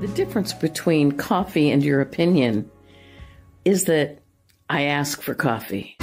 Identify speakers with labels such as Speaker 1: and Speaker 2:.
Speaker 1: The difference between coffee and your opinion is that I ask for coffee.